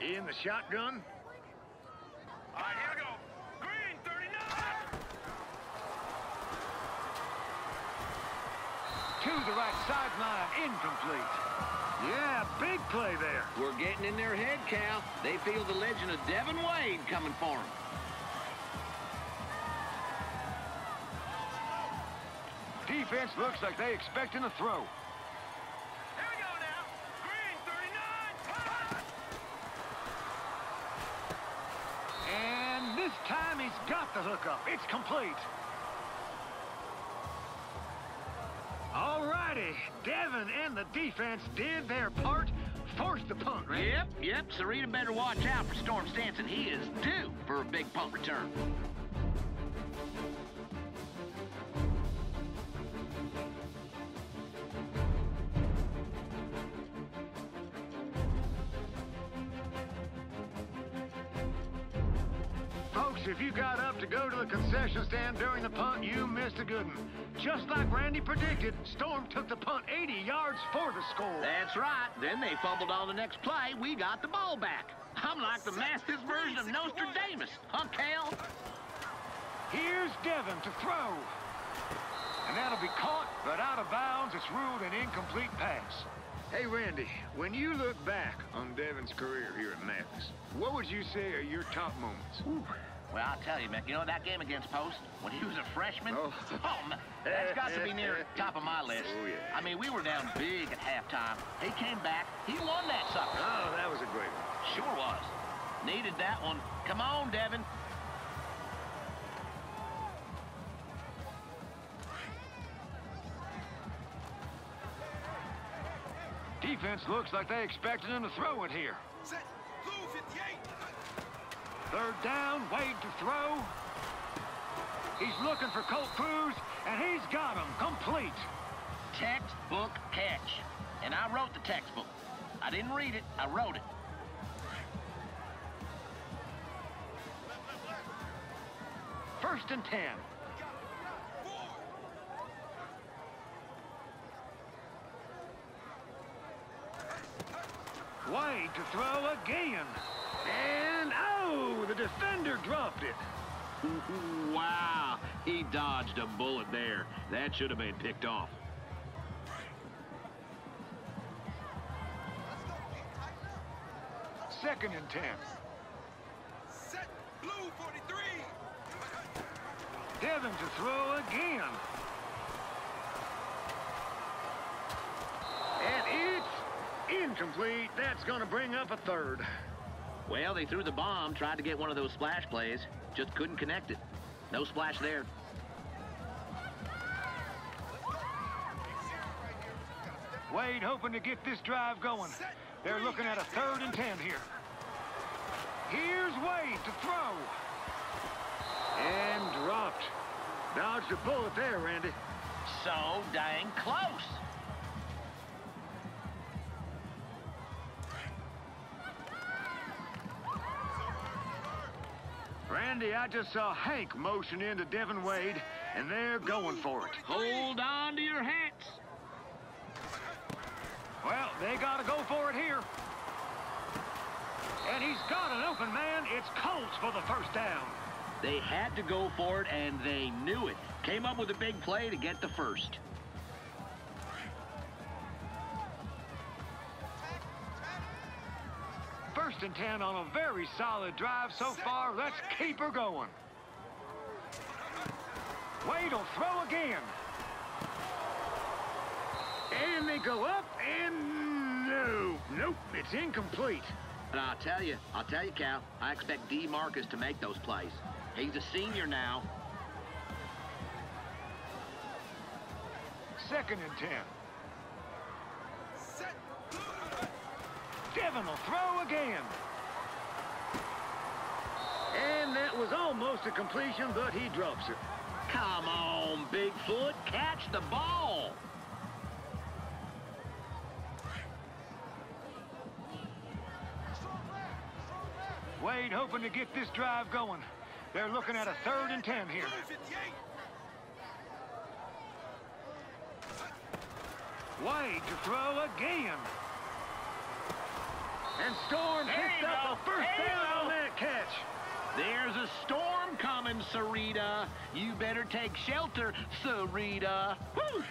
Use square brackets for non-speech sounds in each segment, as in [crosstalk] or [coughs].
In the shotgun. All right, here we go. Green, 39! To the right sideline, incomplete. Yeah, big play there. We're getting in their head, Cal. They feel the legend of Devin Wade coming for them. Defense looks like they expecting a throw. Here we go now. Green, 39! Punt! And this time the hookup. It's complete. All righty. Devin and the defense did their part. Forced the punt, right? Yep, yep. Sarita better watch out for Storm Stanson. He is due for a big punt return. Folks, if you got up to go to the concession stand during the punt, you missed a good one. Just like Randy predicted, Storm took the punt 80 yards for the score. That's right. Then they fumbled on the next play. We got the ball back. I'm like the master's version of Nostradamus. Huh, Cal? Here's Devin to throw. And that'll be caught, but out of bounds. It's ruled an incomplete pass. Hey, Randy, when you look back on Devin's career here at Memphis, what would you say are your top moments? Well, I'll tell you, man. You know that game against Post when he was a freshman? Oh. oh man, that's got to be near the [laughs] top of my list. Oh, yeah. I mean, we were down big at halftime. He came back. He won that sucker. Oh, that was a great one. Sure was. Needed that one. Come on, Devin. Defense looks like they expected him to throw it here. Set. Blue, 58! Third down, Wade to throw. He's looking for Colt Cruz, and he's got him complete. Textbook catch. And I wrote the textbook. I didn't read it. I wrote it. First and ten. Wade to throw again. And, the defender dropped it. [laughs] Wow. He dodged a bullet there. That should have been picked off. Second and ten. Set. Blue, 43! Devin to throw again. And it's incomplete. That's going to bring up a third. Well, they threw the bomb, tried to get one of those splash plays, just couldn't connect it. No splash there. Wade hoping to get this drive going. They're looking at a third and ten here. Here's Wade to throw. And dropped. Dodged a bullet there, Randy. So dang close. Randy, I just saw Hank motion into Devin Wade, and they're going for it. Hold on to your hats. Well, they got to go for it here. And he's got an open man. It's Colts for the first down. They had to go for it, and they knew it. Came up with a big play to get the first. First and 10 on a very solid drive so far. Let's keep her going. Wade will throw again. And they go up, and no. Nope, it's incomplete. And I'll tell you, I'll tell you, Cal, I expect D. Marcus to make those plays. He's a senior now. Second and 10. Devin will throw again. And that was almost a completion, but he drops it. Come on, Bigfoot, catch the ball. Wade hoping to get this drive going. They're looking at a third and 10 here. Blue, 58! Wade to throw again. And Storm hits picked up the first down on that catch. There's a storm coming, Sarita. You better take shelter, Sarita. Whew.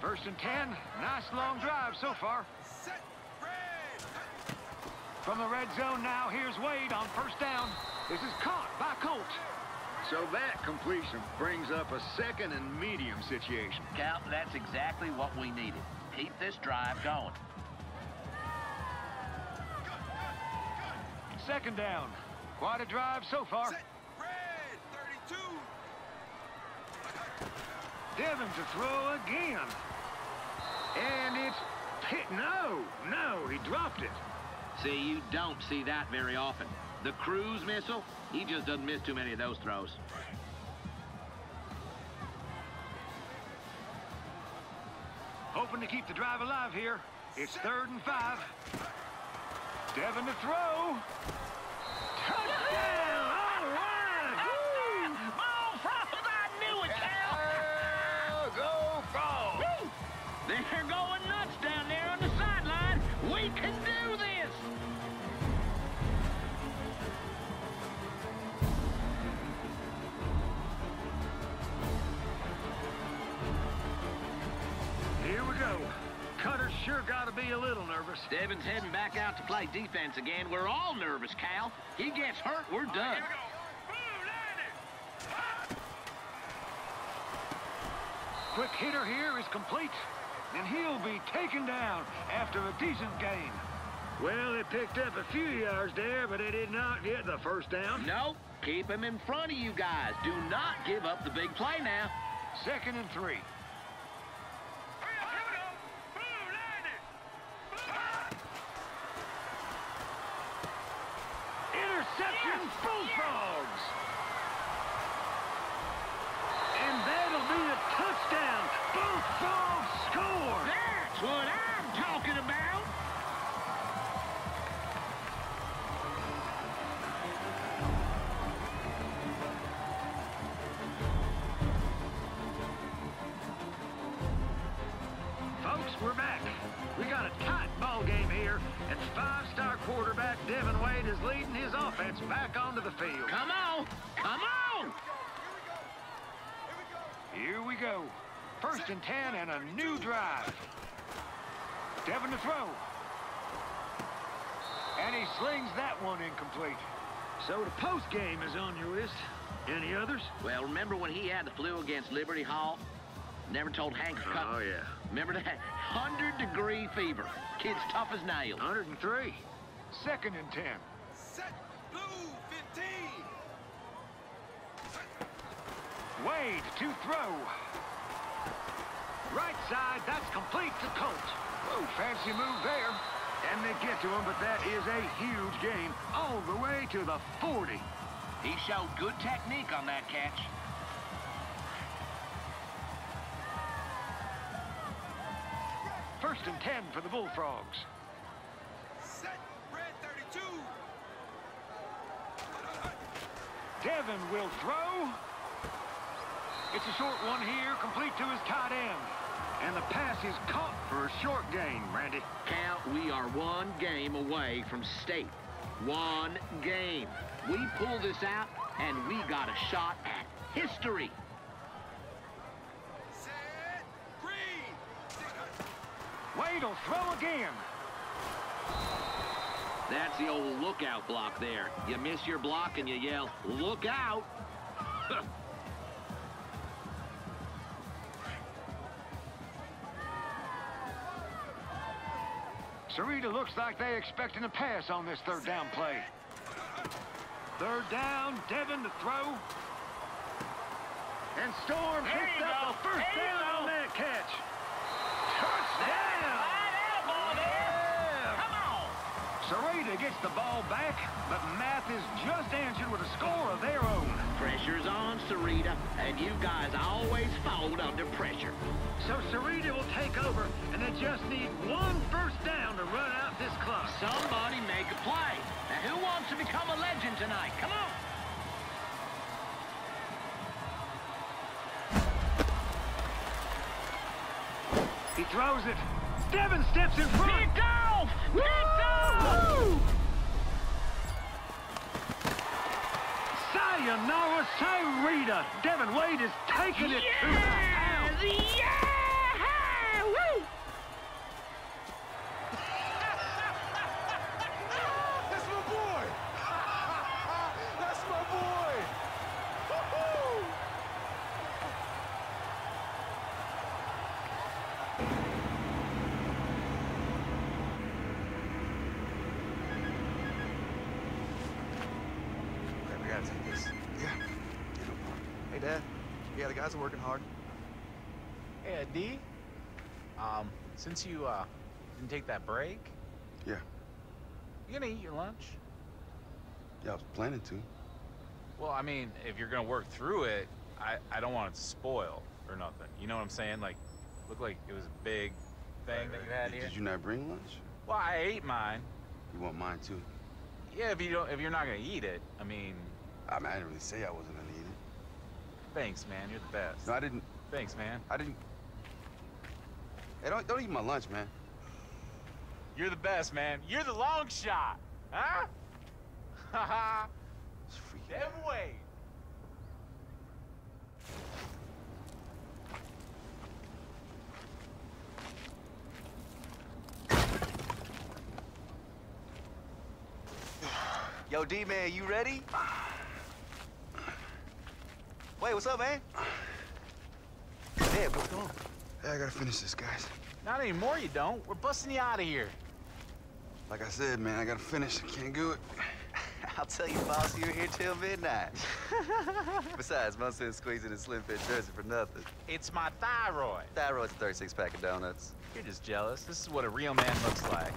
First and ten. Nice long drive so far. From the red zone now, here's Wade on first down. This is caught by Colt. So that completion brings up a second and medium situation. Cal, that's exactly what we needed. Keep this drive going. Second down. Quite a drive so far. Set. Red. 32. Devin to throw again. And it's hit. No, no, he dropped it. See, you don't see that very often. The cruise missile, he just doesn't miss too many of those throws. Hoping to keep the drive alive here. It's third and five. Devin to throw. Touchdown! All right! Woo! Bullfrogs, I knew it, Cal. Oh, go Frogs! They're going nuts down there on the sideline. We can got to be a little nervous. Devin's heading back out to play defense again. We're all nervous, Cal. He gets hurt, we're done. Here we go. Quick hitter here is complete, and he'll be taken down after a decent gain. Well, it picked up a few yards there, but it did not get the first down. Nope. Keep him in front of you guys. Do not give up the big play now. Second and three. Bullfrogs! First and ten and a new drive. Devin to throw. And he slings that one incomplete. So the post game is on your list. Any others? Well, remember when he had the flu against Liberty Hall? Never told Hank to cut. Oh, yeah. Remember that? 100 degree fever. Kid's tough as nails. 103. Second and 10. Set. Blue 15. Wade to throw. Right side, that's complete to Colt. Whoa, fancy move there. And they get to him, but that is a huge gain. All the way to the 40. He showed good technique on that catch. First and 10 for the Bullfrogs. Set. Red 32. Devin will throw. It's a short one here, complete to his tight end. And the pass is caught for a short gain, Randy. Cal, we are one game away from state. One game. We pull this out, and we got a shot at history. Set. Green. Wade will throw again. That's the old lookout block there. You miss your block and you yell, look out. [laughs] Sarita looks like they expecting a pass on this third down play. Third down, Devin to throw. And Storm There picked up go. the first There down on that catch. Touchdown! Yeah. Come on. Sarita gets the ball back, but Mathis just answered with a score of their own. Pressure's on, Sarita, and you guys always fold under pressure. So Sarita will take over, and they just need one first down to run out this clock. Somebody make a play. Now, who wants to become a legend tonight? Come on. He throws it. Devin steps in front. Picked off! Picked Sayonara, Sayrita. Devin Wade is taking it to the house. Yeah! Yeah! Woo! That's my boy! That's my boy! Woo-hoo! Okay, we gotta take this. Yeah. yeah no problem. Hey, Dad. Yeah, the guys are working hard. Hey, D. Um, since you, uh, didn't take that break, Yeah. you gonna eat your lunch? Yeah, I was planning to. Well, I mean, if you're gonna work through it, I, I don't want it to spoil or nothing. You know what I'm saying? Like, look like it was a big thing that you had Did, here. did you not bring lunch? Well, I ate mine. You want mine too? Yeah, if you don't, if you're not gonna eat it, I mean, I mean, I didn't really say I wasn't gonna eat it. Thanks, man. You're the best. No, I didn't. Thanks, man. I didn't. Hey, don't don't eat my lunch, man. You're the best, man. You're the long shot, huh? Haha. Devin Wade. Yo, D-Man, you ready? Wait, what's up, man? Yeah, what's going on? Hey, I gotta finish this, guys. Not anymore, you don't. We're busting you out of here. Like I said, man, I gotta finish. I can't do it. [laughs] I'll tell you, boss, you're here till midnight. [laughs] Besides, most of squeezing a slim fit jersey for nothing. It's my thyroid. Thyroid's a 36 pack of donuts. You're just jealous. This is what a real man looks like.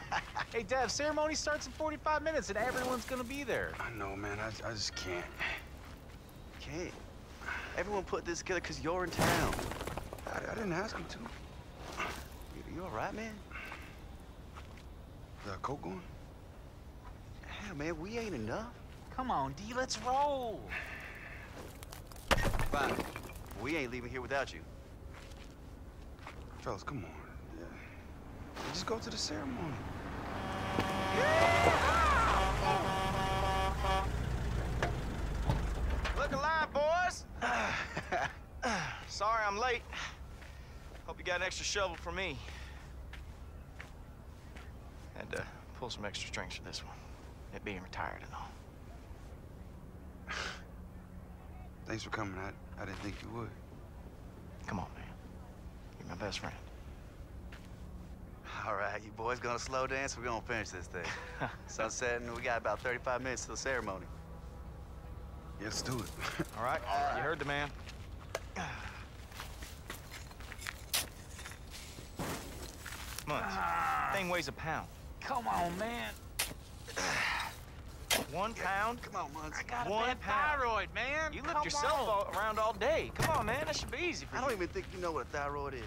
[laughs] hey, Dev, ceremony starts in 45 minutes and everyone's gonna be there. I know, man. I, I just can't. Can't. Everyone put this together because you're in town. I, I didn't ask him to. You, you all right, man? Is that coke going? Hell, man, we ain't enough. Come on, D, let's roll. Fine. We ain't leaving here without you. Fellas, come on. Yeah. Just go to the ceremony. Look alive, boys! [sighs] Sorry I'm late. Hope you got an extra shovel for me. Had to pull some extra strings for this one. It being retired and all. [sighs] Thanks for coming. I, I didn't think you would. Come on, man. You're my best friend. All right, you boys gonna slow dance? We're gonna finish this thing. [laughs] Sun's setting. We got about 35 minutes to the ceremony. Let's do it. All right? You heard the man. Months. Thing weighs a pound. Come on, man. One pound? Come on, Mugs. I got One a bad pound. thyroid, man. You Come lift yourself all, around all day. Come on, man. That should be easy for I you. don't even think you know what a thyroid is.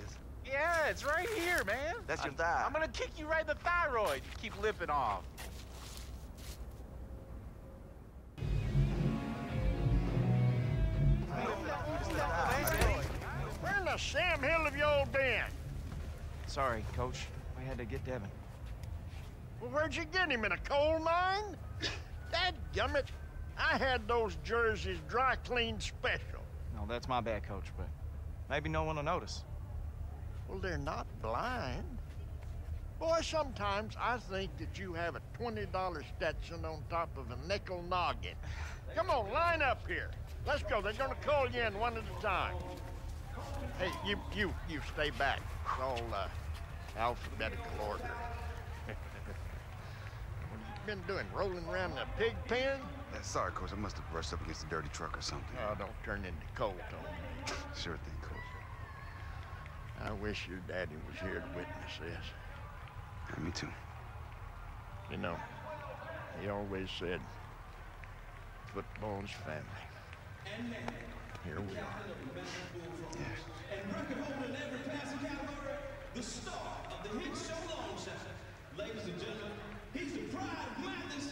Yeah, it's right here, man. That's your I'm- thigh. I'm gonna kick you right in the thyroid. You keep lipping off. The Sam Hill have y'all been? Sorry, Coach. We had to get Devin. Well, where'd you get him? In a coal mine? [coughs] Dadgummit. I had those jerseys dry cleaned special. No, that's my bad, Coach, but maybe no one will notice. Well, they're not blind. Boy, sometimes I think that you have a $20 Stetson on top of a nickel noggin. Come on, line up here. Let's go. They're gonna call you in one at a time. Hey, you, you, you stay back. It's all uh, alphabetical order. what have you been doing? Rolling around the pig pen? Yeah, sorry, Coach. I must have brushed up against a dirty truck or something. Oh, don't turn into cold on me. Sure thing, Coach. I wish your daddy was here to witness this. Yeah, me too. You know, he always said, football's family. Here we are. the star of the hit show Longshot. Ladies and gentlemen, he's the pride of Mathis.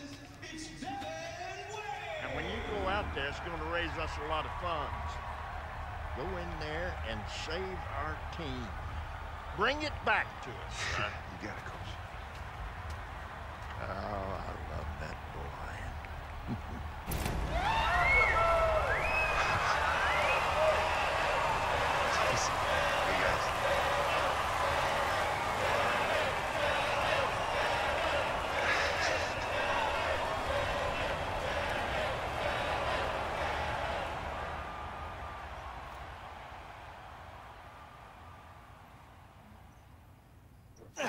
It's Devin Wade. And when you go out there, it's going to raise us a lot of funds. Go in there and save our team. Bring it back to us. [laughs] You got it, Coach. Oh, I love that boy. Hey, guys. [laughs]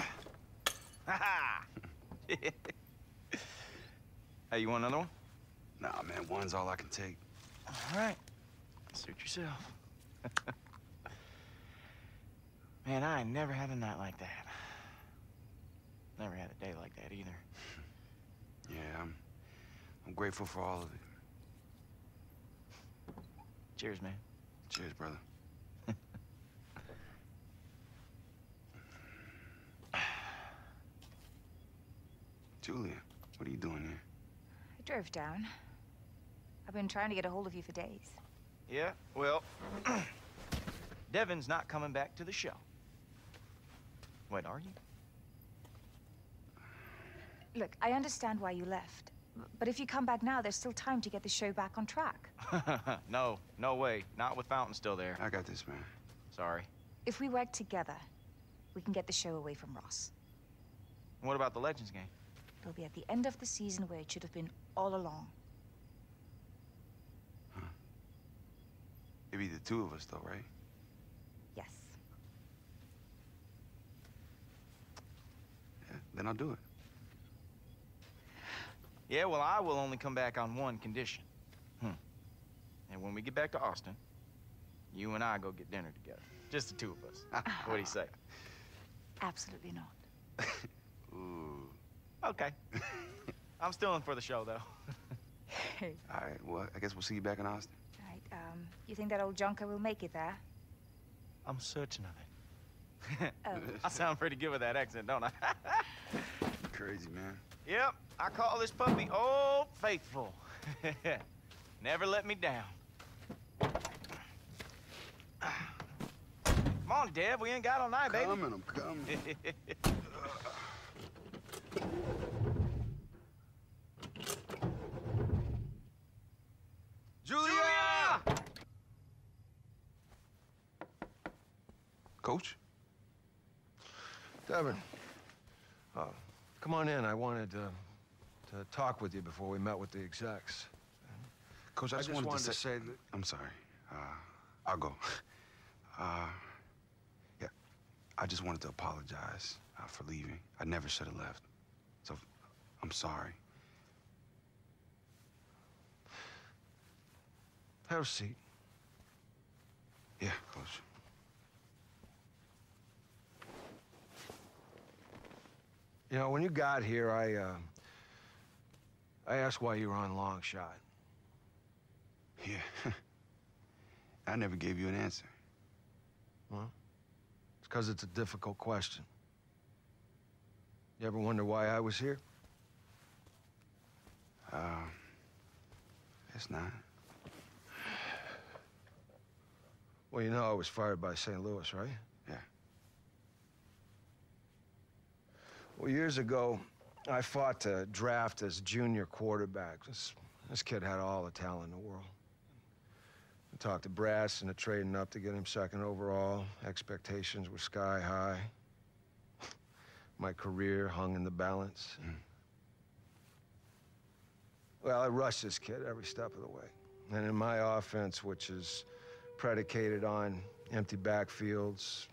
Hey, you want another one? Nah, man, one's all I can take. All right. Suit yourself. [laughs] Man, I never had a night like that. Never had a day like that either. [laughs] Yeah, I'm, I'm grateful for all of it. Cheers, man. Cheers, brother. Julia, what are you doing here? I drove down. I've been trying to get a hold of you for days. Yeah, well, [clears throat] Devin's not coming back to the show. Wait, are you? Look, I understand why you left. But if you come back now, there's still time to get the show back on track. [laughs] no, no way. Not with Fountain still there. I got this, man. Sorry. If we work together, we can get the show away from Ross. What about the Legends game? It'll be at the end of the season where it should have been all along. It'd be the two of us, though, right? Yes. Yeah, then I'll do it. Yeah, well, I will only come back on one condition. Hmm. And when we get back to Austin, you and I go get dinner together. Just the two of us. what do you say? Absolutely not. [laughs] Ooh. Okay. [laughs] I'm still in for the show, though. hey. All right, well, I guess we'll see you back in Austin. Right, um, you think that old junker will make it there? I'm certain of it. Oh. [laughs] I sound pretty good with that accent, don't I? [laughs] Crazy, man. yep, I call this puppy Old Faithful. Never let me down. Come on, Dev, we ain't got all night, baby. Coming, I'm coming. Julia! Coach? Devin, uh, come on in. I wanted to, to talk with you before we met with the execs. Coach, I I just, just wanted, wanted to to say... say that- I'm sorry. Uh, I'll go. [laughs] Uh, yeah, I just wanted to apologize uh, for leaving. I never should have left. So, I'm sorry. Have a seat. Yeah, Coach. You know, when you got here, I, uh, I asked why you were on Longshot. Yeah. [laughs] I never gave you an answer. Well, it's because it's a difficult question. You ever wonder why I was here? Uh, it's not. Well, you know I was fired by St. Louis, right? Well, years ago, I fought to draft as junior quarterback. This, this kid had all the talent in the world. I talked to Brass into trading up to get him second overall. Expectations were sky high. [laughs] My career hung in the balance. Well, I rushed this kid every step of the way. And in my offense, which is predicated on empty backfields,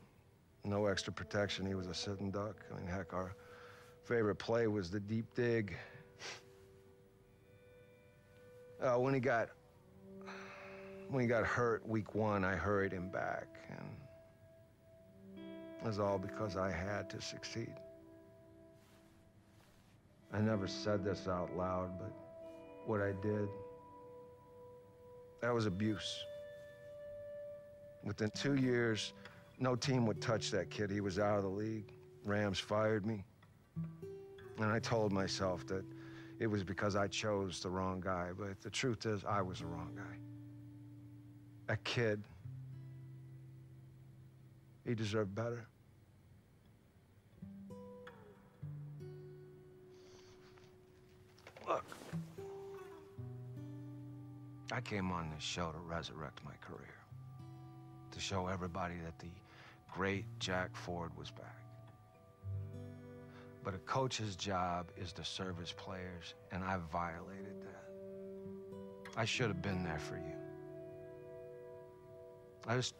no extra protection, he was a sitting duck. I mean, heck, our favorite play was the deep dig. Uh, when he got when he got hurt week one, I hurried him back, and it was all because I had to succeed. I never said this out loud, but what I did, that was abuse. Within two years, no team would touch that kid. He was out of the league. Rams fired me. And I told myself that it was because I chose the wrong guy, but the truth is, I was the wrong guy. A kid. He deserved better. Look, I came on this show to resurrect my career, to show everybody that the great Jack Ford was back. But a coach's job is to serve his players, and I violated that. I should have been there for you. I just.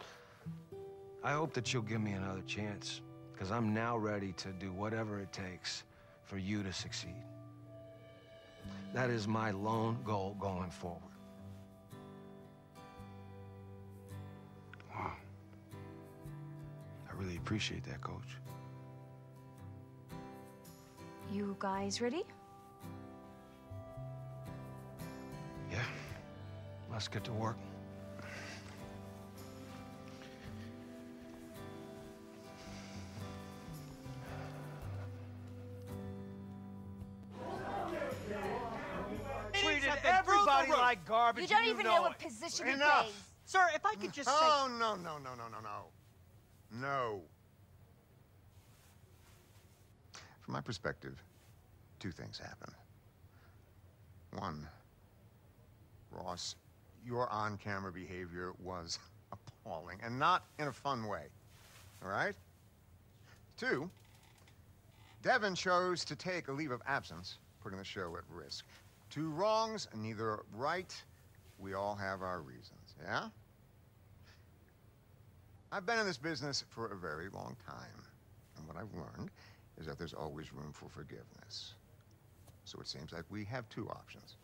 I hope that you'll give me another chance, because I'm now ready to do whatever it takes for you to succeed. That is my lone goal going forward. Wow. I really appreciate that, Coach. You guys ready? Yeah. Let's get to work. Treated everybody like garbage. You don't and even know know what it. position he Enough. plays. Sir, if I could just oh, say. Oh, no, no, no, no, no, no. No. From my perspective, two things happen. One, Ross, your on camera behavior was [laughs] appalling, and not in a fun way. All right? Two, Devin chose to take a leave of absence, putting the show at risk. Two wrongs, neither right. We all have our reasons, yeah? I've been in this business for a very long time, and what I've learned is that there's always room for forgiveness. So it seems like we have two options.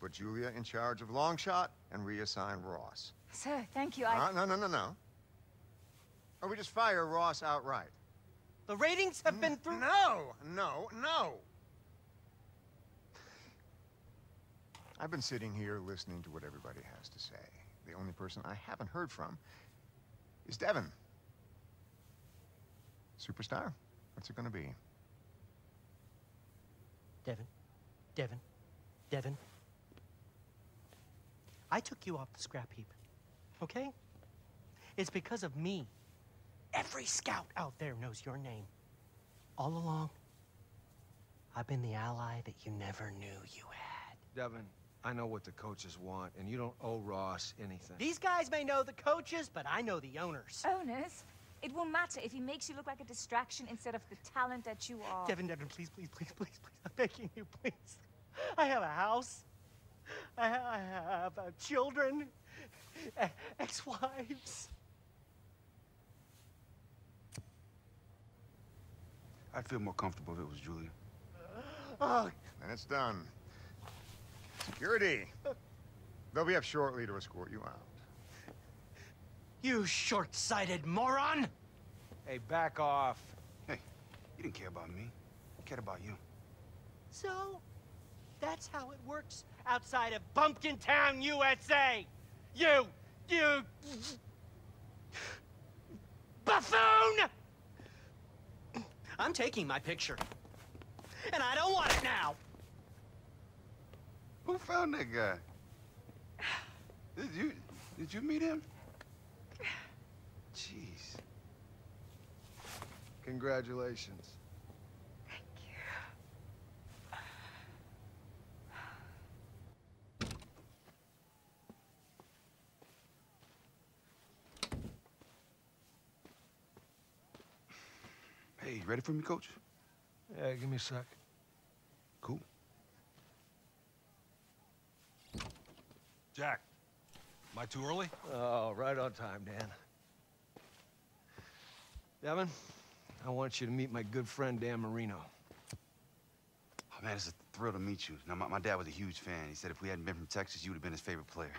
Put Julia in charge of Longshot and reassign Ross. Sir, thank you. I. Uh, no, no, no, no. Or we just fire Ross outright. The ratings have been through. No, no, no. I've been sitting here listening to what everybody has to say. The only person I haven't heard from is Devin. Superstar? What's it gonna be? Devin, Devin, Devin. I took you off the scrap heap, okay? It's because of me. Every scout out there knows your name. All along, I've been the ally that you never knew you had. Devin, I know what the coaches want, and you don't owe Ross anything. These guys may know the coaches, but I know the owners. Owners? It won't matter if he makes you look like a distraction instead of the talent that you are. Devin, Devin, please, please, please, please, please. I'm begging you, please. I have a house. I, ha- I have uh, children, ex-wives. I'd feel more comfortable if it was Julia. Oh, And it's done. Security. Uh. They'll be up shortly to escort you out. You short-sighted moron! Hey, back off. Hey, you didn't care about me. I cared about you. So, that's how it works outside of Bumpkin Town, USA. You, you buffoon! I'm taking my picture, and I don't want it now. Who found that guy? Did you did you meet him? Jeez. Congratulations. Hey, you ready for me, coach? Yeah, give me a sec. Cool. Jack, am I too early? Oh, right on time, Dan. Devin, I want you to meet my good friend Dan Marino. Oh, man, it's a thrill to meet you. Now, my, my dad was a huge fan. He said if we hadn't been from Texas, you would have been his favorite player.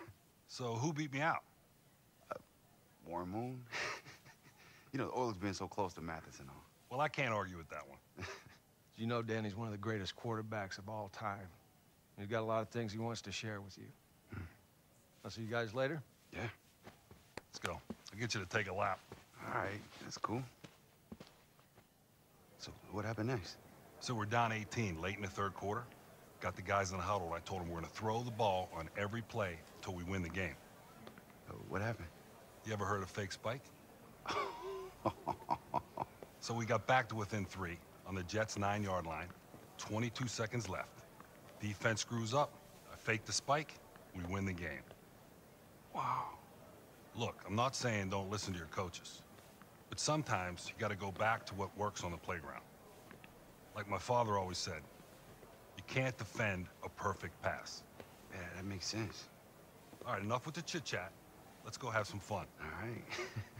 So who beat me out? Uh, Warren Moon? [laughs] you know, the Oilers being so close to Matheson. All. Well, I can't argue with that one. [laughs] You know Danny's one of the greatest quarterbacks of all time. He's got a lot of things he wants to share with you. Hmm. I'll see you guys later. Yeah. Let's go. I'll get you to take a lap. All right, that's cool. So, what happened next? So we're down 18 late in the third quarter. Got the guys in the huddle. I told them we're going to throw the ball on every play till we win the game. Uh, what happened? You ever heard of fake spike? so we got back to within three on the Jets' nine-yard line. 22 seconds left. Defense screws up. I fake the spike. We win the game. Wow. Look, I'm not saying don't listen to your coaches. But sometimes you gotta go back to what works on the playground. Like my father always said, you can't defend a perfect pass. Yeah, that makes sense. All right, enough with the chit-chat. Let's go have some fun. All right. [laughs]